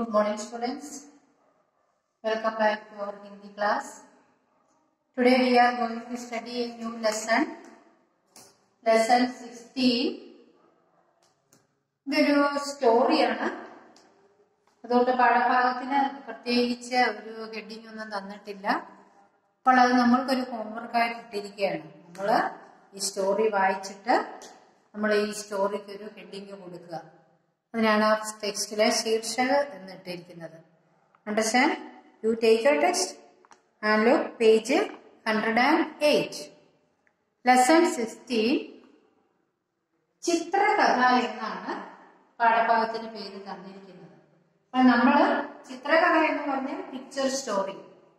Good morning, students. Welcome back to our Hindi class. Today we are going to study a new lesson, lesson 16. ഇതൊരു സ്റ്റോറിയാണ് അതുകൊണ്ട് പാഠഭാഗത്തിന് പ്രത്യേകിച്ച് ഒരു heading ഒന്നും തന്നിട്ടില്ല അപ്പോൾ അത് നമ്മൾക്കൊരു ഹോംവർക്കായി കിട്ടിയിരിക്കുകയാണ് നമ്മൾ ഈ സ്റ്റോറി വായിച്ചിട്ട് നമ്മൾ ഈ സ്റ്റോറിക്ക് ഒരു ഹെഡിങ് കൊടുക്കുക അതിനാണ് ആ ടെക്സ്റ്റിലെ ശീർഷക എന്ന് ഇട്ടിരിക്കുന്നത് understand you take your text and look page hundred and eight lesson sixteen ചിത്രകഥ എന്നാണ് പാഠഭാഗത്തിന് പേര് തന്നിരിക്കുന്നത്. അപ്പൊ നമ്മൾ ചിത്രകഥ എന്ന് പറഞ്ഞാൽ പിക്ചർ സ്റ്റോറി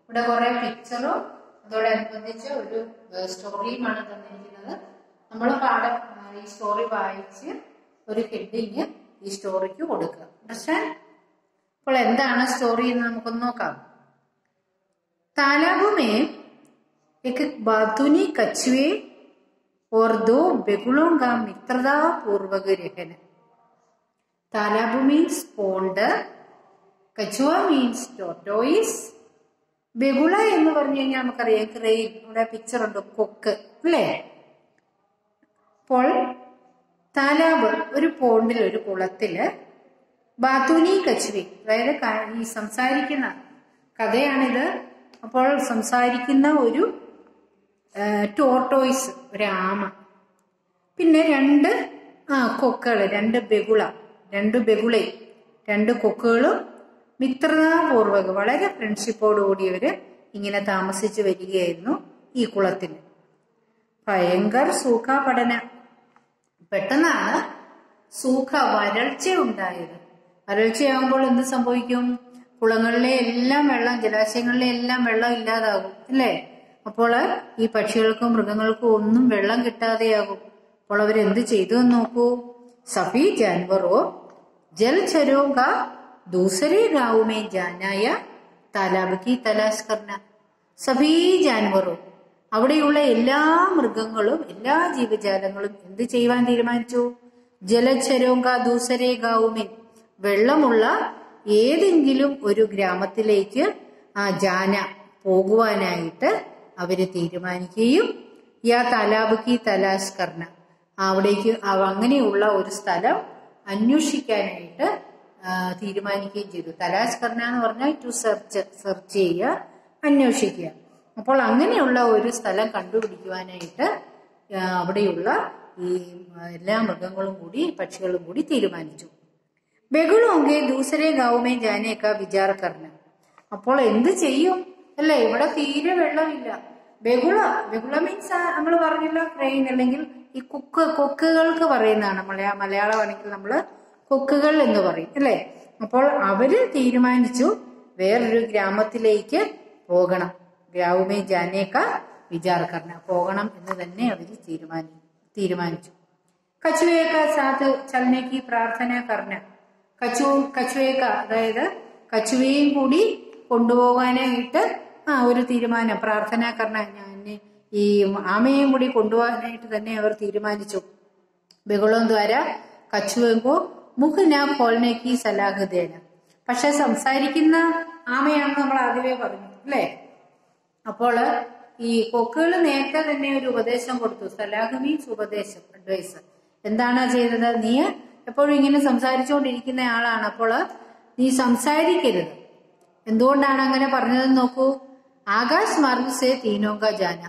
ഇവിടെ കുറെ പിക്ചറും അതോടനുബന്ധിച്ച് ഒരു സ്റ്റോറിയുമാണ് തന്നിരിക്കുന്നത്. നമ്മൾ പാഠം ഈ സ്റ്റോറി വായിച്ച് ഒരു ഹെഡിങ് ഈ സ്റ്റോറിക്ക് കൊടുക്കുക അണ്ടർസ്റ്റാൻഡ് അപ്പോൾ എന്താണ് സ്റ്റോറി എന്ന് നമുക്കൊന്ന് നോക്കാം तालाबों में एक बातूनी कछुए और दो बेगुलों का मित्रता पूर्वक रहन तालाब് മീൻസ് പോണ്ട് കച്ചുവ മീൻസ് ടോട്ടോയിസ് ബെഗുള എന്ന് പറഞ്ഞു കഴിഞ്ഞാൽ നമുക്കറിയാം ക്രെയിൻ ഇവിടെ പിക്ചർ ഉണ്ട് കൊക്ക് അല്ലേ അപ്പോൾ താലാബ് ഒരു പോണ്ടിൽ ഒരു കുളത്തിൽ ബാത്തൂനി കച്ചുവി. അതായത് ഈ സംസാരിക്കുന്ന കഥയാണിത്. അപ്പോൾ സംസാരിക്കുന്ന ഒരു ടോർട്ടോയ്സ് ഒരു ആമ. പിന്നെ രണ്ട് ആ കൊക്കുകൾ രണ്ട് ബെഗുള രണ്ട് ബെഗുളെ രണ്ട് കൊക്കുകളും മിത്രതാപൂർവക വളരെ ഫ്രണ്ട്ഷിപ്പോടുകൂടി ഇവർ ഇങ്ങനെ താമസിച്ചു വരികയായിരുന്നു ഈ കുളത്തിൽ. ഭയങ്കര സൂഖ പഠന പെട്ടെന്നാണ് സൂഖ വരൾച്ച ഉണ്ടായത് വരൾച്ചയാകുമ്പോൾ എന്ത് സംഭവിക്കും? കുളങ്ങളിലെ എല്ലാം വെള്ളം ജലാശയങ്ങളിലെ എല്ലാം വെള്ളം ഇല്ലാതാകും അല്ലേ? അപ്പോൾ ഈ പക്ഷികൾക്കും മൃഗങ്ങൾക്കും ഒന്നും വെള്ളം കിട്ടാതെയാകും. അപ്പോൾ അവരെന്ത് ചെയ്തു എന്ന് നോക്കൂ. സഫി ജാൻവറോ ജൽചരോ ദൂസരെ ഗാവുമേ ജാനായ താലാബ് കി തലാസ്കർണ. കർണ സഭീ ജാൻവറോ അവിടെയുള്ള എല്ലാ മൃഗങ്ങളും എല്ലാ ജീവജാലങ്ങളും എന്ത് ചെയ്യുവാൻ തീരുമാനിച്ചു? ജലചരോങ്ക ദൂസരേ ഗാവുമിൻ വെള്ളമുള്ള ഏതെങ്കിലും ഒരു ഗ്രാമത്തിലേക്ക് ആ ജാന പോകുവാനായിട്ട് അവർ തീരുമാനിക്കുകയും യാ കി തലാശ് കർണ അവിടേക്ക് അങ്ങനെയുള്ള ഒരു സ്ഥലം അന്വേഷിക്കാനായിട്ട് തീരുമാനിക്കുകയും ചെയ്തു. തലാസ്കർണ എന്ന് പറഞ്ഞാൽ ടു സെർച്ച് സെർച്ച് ചെയ്യുക അന്വേഷിക്കുക. അപ്പോൾ അങ്ങനെയുള്ള ഒരു സ്ഥലം കണ്ടുപിടിക്കുവാനായിട്ട് അവിടെയുള്ള ഈ എല്ലാ മൃഗങ്ങളും കൂടി പക്ഷികളും കൂടി തീരുമാനിച്ചു. ബഹുളോങ്കെ ദൂസരെ ഗാവുമേ ജാനേക്ക വിചാരക്കറിന് അപ്പോൾ എന്ത് ചെയ്യും? അല്ലേ ഇവിടെ തീരെ വെള്ളമില്ല. ബഹുള ബഹുള മീൻസ് നമ്മൾ പറഞ്ഞല്ലോ ക്രെയിൻ അല്ലെങ്കിൽ ഈ കുക്ക് കൊക്കുകൾക്ക് പറയുന്നതാണ്. മലയാ മലയാളമാണെങ്കിൽ നമ്മൾ കൊക്കുകൾ എന്ന് പറയും അല്ലേ? അപ്പോൾ അവർ തീരുമാനിച്ചു വേറൊരു ഗ്രാമത്തിലേക്ക് പോകണം. ഗ്രാവുമേ ജാനേക്ക വിചാർ കർണ പോകണം എന്ന് തന്നെ അവർ തീരുമാനി തീരുമാനിച്ചു. കച്ചുവേക്ക സാത്ത് ചലനെ കി പ്രാർത്ഥന കർണ. കച്ചു കച്ചുവേക്ക അതായത് കച്ചുവയും കൂടി കൊണ്ടുപോകാനായിട്ട് ആ ഒരു തീരുമാനം. പ്രാർത്ഥന കർണ ഞാൻ ഈ ആമയും കൂടി കൊണ്ടുപോകാനായിട്ട് തന്നെ അവർ തീരുമാനിച്ചു. ബഹുളം ദ്വാര കച്ചുവെങ്കോ മുഖന സലാഹ് സലാഹുദേന പക്ഷെ സംസാരിക്കുന്ന ആമയാണെന്ന് നമ്മൾ ആദ്യമേ പറഞ്ഞു അല്ലേ? അപ്പോൾ ഈ കൊക്കുകൾ നേരത്തെ തന്നെ ഒരു ഉപദേശം കൊടുത്തു. സലാഹ് മീൻസ് ഉപദേശം അഡ്വൈസ് എന്താണ് ചെയ്തത്? നീ എപ്പോഴും ഇങ്ങനെ സംസാരിച്ചുകൊണ്ടിരിക്കുന്ന ആളാണ്. അപ്പോൾ നീ സംസാരിക്കരുത്. എന്തുകൊണ്ടാണ് അങ്ങനെ പറഞ്ഞതെന്ന് നോക്കൂ. ആകാശ് മാർഗസേ തീനോങ്ക ജാന.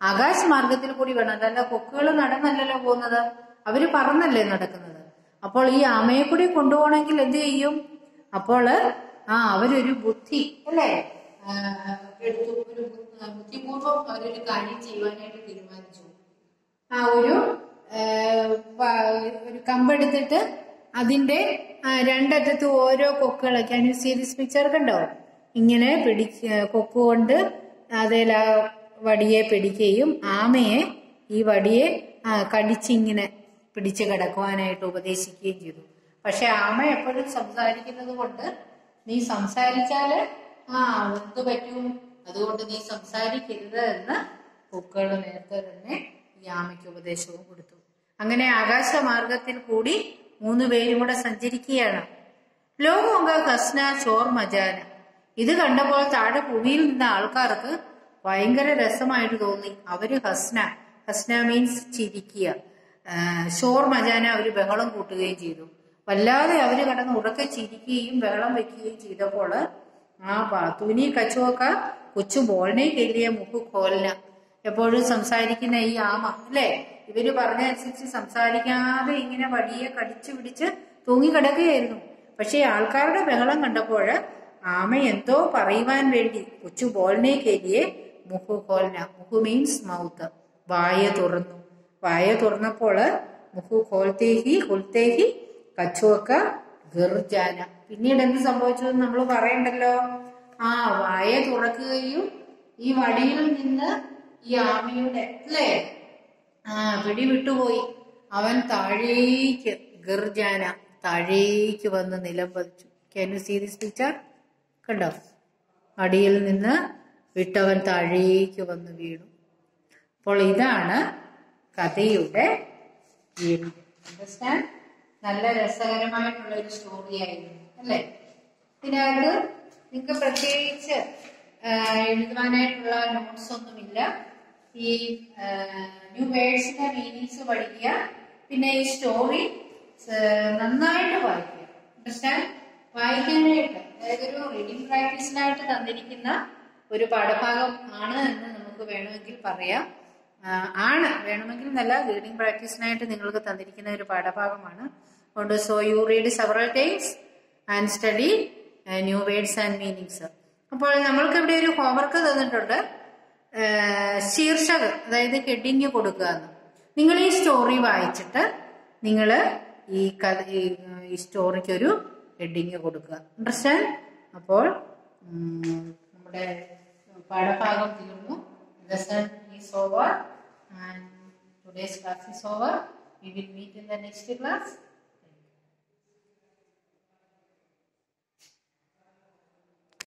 ആകാശ് മാർഗത്തിൽ കൂടി വേണം. അതല്ല കൊക്കുകൾ നടന്നല്ലല്ലോ പോകുന്നത്. അവർ പറന്നല്ലേ നടക്കുന്നത്. അപ്പോൾ ഈ ആമയെ കൂടി കൊണ്ടുപോകണമെങ്കിൽ എന്ത് ചെയ്യും? അപ്പോൾ ആ അവരൊരു ബുദ്ധി അല്ലേ? എടുത്തു. ബുദ്ധിപൂർവം അവരൊരു കാര്യം ചെയ്യുവാനായിട്ട് തീരുമാനിച്ചു. ആ ഒരു ഒരു കമ്പെടുത്തിട്ട് അതിന്റെ രണ്ടറ്റത്ത് ഓരോ കൊക്കുകളൊക്കെ can you see this picture കണ്ടോ? ഇങ്ങനെ പിടിച്ച് കൊക്ക് കൊണ്ട് അതിൽ ആ വടിയെ പിടിക്കുകയും ആമയെ ഈ വടിയെ കടിച്ചിങ്ങനെ പിടിച്ചു കിടക്കുവാനായിട്ട് ഉപദേശിക്കുകയും ചെയ്തു. പക്ഷെ ആമ എപ്പോഴും സംസാരിക്കുന്നത് കൊണ്ട് നീ സംസാരിച്ചാൽ ആ എന്ത് പറ്റും? അതുകൊണ്ട് നീ സംസാരിക്കരുത് എന്ന് പൂക്കൾ നേരത്തെ തന്നെ ഈ ആമയ്ക്ക് ഉപദേശവും കൊടുത്തു. അങ്ങനെ ആകാശമാർഗത്തിൽ കൂടി മൂന്ന് പേരും കൂടെ സഞ്ചരിക്കുകയാണ്. ലോകമൊങ്ക കസ്ന ചോർ മജാന. ഇത് കണ്ടപ്പോൾ താഴെ ഭൂമിയിൽ നിന്ന ആൾക്കാർക്ക് ഭയങ്കര രസമായിട്ട് തോന്നി. അവർ ഹസ്ന. ഹസ്ന മീൻസ് ചിരിക്കുക. ഷോർ മജാന അവർ ബഹളം കൂട്ടുകയും ചെയ്തു. വല്ലാതെ അവർ കടന്ന് ഉറക്കെ ചിരിക്കുകയും ബഹളം വെക്കുകയും ചെയ്തപ്പോൾ ആ തുനി കച്ചുവക്ക കൊച്ചു മോളിനെ കെല്ലിയ മുഖു കോലിന എപ്പോഴും സംസാരിക്കുന്ന ഈ ആമ അല്ലേ? ഇവർ പറഞ്ഞ അനുസരിച്ച് സംസാരിക്കാതെ ഇങ്ങനെ വടിയെ കടിച്ചു പിടിച്ച് തൂങ്ങിക്കിടക്കുകയായിരുന്നു. പക്ഷേ ആൾക്കാരുടെ ബഹളം കണ്ടപ്പോൾ ആമ എന്തോ പറയുവാൻ വേണ്ടി കൊച്ചു ബോളിനെ കയറിയെ മുഹു കോൽന മുഹു മീൻസ് മൗത്ത് വായ തുറന്നു. വായ തുറന്നപ്പോൾ മുഹു കോൽത്തേഹി കൊൽത്തേഹി കച്ചുവക്ക ഗർജാന. പിന്നീട് എന്ത് സംഭവിച്ചു നമ്മൾ പറയണ്ടല്ലോ? ആ വായ തുറക്കുകയും ഈ വടിയിൽ നിന്ന് ഈ ആമയുടെ അല്ലേ? ആ പിടി വിട്ടുപോയി. അവൻ താഴേക്ക് ഗർജാന താഴേക്ക് വന്ന് നിലം പതിച്ചു can you see this picture കണ്ടോ? അടിയിൽ നിന്ന് വിട്ടവൻ താഴേക്ക് വന്ന് വീണു. അപ്പോൾ ഇതാണ് കഥയുടെ അണ്ടർസ്റ്റാൻഡ് നല്ല രസകരമായിട്ടുള്ള ഒരു സ്റ്റോറി ആയിരുന്നു. അല്ലേ? ഇതിനകത്ത് നിങ്ങൾക്ക് പ്രത്യേകിച്ച് എഴുതുവാനായിട്ടുള്ള നോട്ട്സ് ഒന്നുമില്ല. ഈ ന്യൂ വേർഡ്സിന്റെ മീനിങ്സ് പഠിക്കുക. പിന്നെ ഈ സ്റ്റോറി നന്നായിട്ട് വായിക്കുക. അണ്ടർസ്റ്റാൻഡ് വായിക്കാനായിട്ട് അതായത് ഒരു റീഡിംഗ് പ്രാക്ടീസിനായിട്ട് തന്നിരിക്കുന്ന ഒരു പാഠഭാഗം ആണ് എന്ന് നമുക്ക് വേണമെങ്കിൽ പറയാം. ആണ്. വേണമെങ്കിൽ നല്ല റീഡിങ് പ്രാക്ടീസിനായിട്ട് നിങ്ങൾക്ക് തന്നിരിക്കുന്ന ഒരു പാഠഭാഗമാണ്. അതുകൊണ്ട് so you read several times and study new words and meanings അപ്പോൾ നമ്മൾക്ക് ഇവിടെ ഒരു ഹോംവർക്ക് തന്നിട്ടുണ്ട്. ശീർഷകം അതായത് ഹെഡിങ് കൊടുക്കുക എന്ന്. നിങ്ങൾ ഈ സ്റ്റോറി വായിച്ചിട്ട് നിങ്ങൾ ഈ കഥ ഈ- സ്റ്റോറിക്ക് ഒരു ഹെഡിങ് കൊടുക്കുക. അണ്ടർസ്റ്റാൻഡ് അപ്പോൾ നമ്മുടെ പാഠഭാഗം തീർന്നു. Over and today's class is over we will meet in the next class